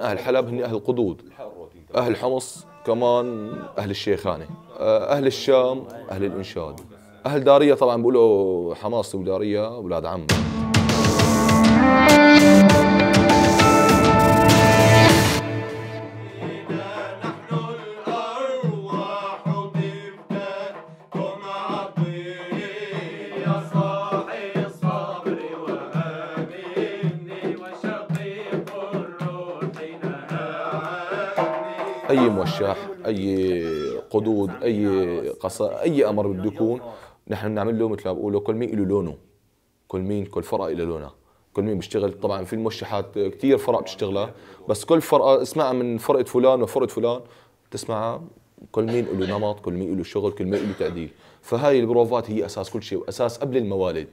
أهل حلب هن أهل قدود أهل حمص كمان أهل الشيخانه آه، أهل الشام أهل الإنشاد. أهل دارية طبعا بيقولوا حماس ودارية أولاد عم. أي موشح أي قدود أي قصا أي أمر بده يكون نحن بنعمل له مثل ما بقولوا كل مين له لونه. كل مين كل فرقه له لونها كل مين بيشتغل طبعا في الموشحات كثير فرق بتشتغلها بس كل فرقه اسمعها من فرقة فلان وفرقة فلان تسمعها كل مين له نمط كل مين له شغل كل مين له تعديل. فهاي البروفات هي أساس كل شيء وأساس قبل الموالد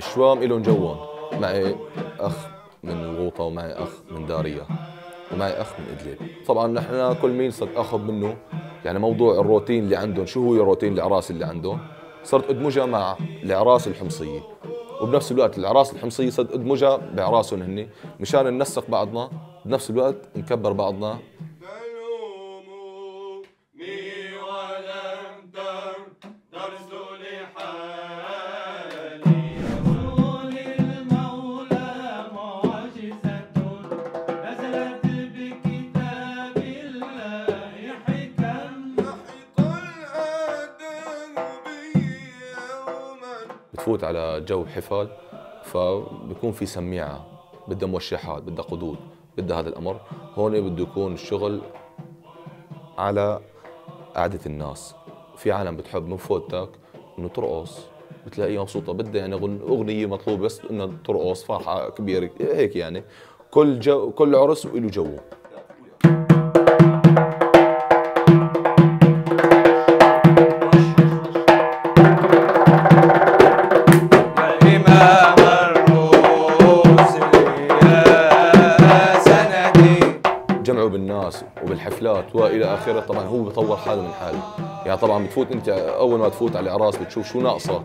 الشوام لهم جوهم معي أخ من الغوطه ومعي أخ من دارية ومعي أخ من إدلب. طبعا نحن كل مين صرت أخذ منه. يعني موضوع الروتين اللي عندهم شو هو الروتين الاعراس اللي عندهم؟ صرت أدمجها مع الاعراس الحمصية. وبنفس الوقت الاعراس الحمصية صرت أدمجها باعراسهم هن مشان ننسق بعضنا. بنفس الوقت نكبر بعضنا. بتفوت على جو حفل فبكون في سميعة بدها موشحات بدها قدود بدها هذا الأمر. هون بده يكون الشغل على قعدة الناس. في عالم بتحب من فوتك إنه ترقص بتلاقيها مبسوطة. بدها يعني أغنية مطلوبة بس إنها ترقص فرحة كبيرة هيك يعني. كل جو كل عرس وله جوه جمعه بالناس وبالحفلات وإلى آخره. طبعا هو بيطور حاله من حاله. يعني طبعا بتفوت أنت أول ما تفوت على الأعراس بتشوف شو ناقصك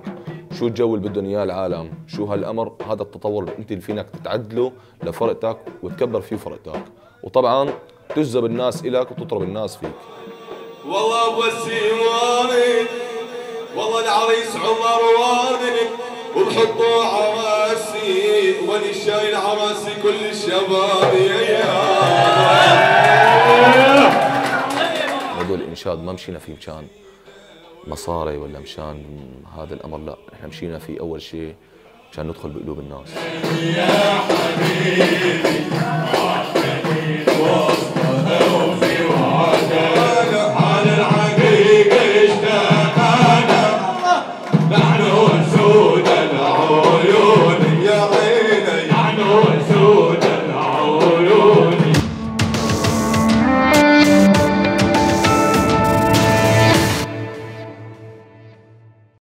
شو الجو اللي بدهم اياه العالم شو هالأمر. هذا التطور اللي أنت فينك تتعدله لفرقتك وتكبر فيه فرقتك. وطبعا تجذب الناس الك وتطرب الناس فيك. والله أبو السيواني والله العريس عمر واني وبحطوا عراسي ولي شايل عراسي كل الشباب. موضوع الانشاد ما مشينا فيه مشان مصاري ولا مشان هذا الأمر لا إحنا مشينا فيه أول شيء مشان ندخل بقلوب الناس. يا حبيبي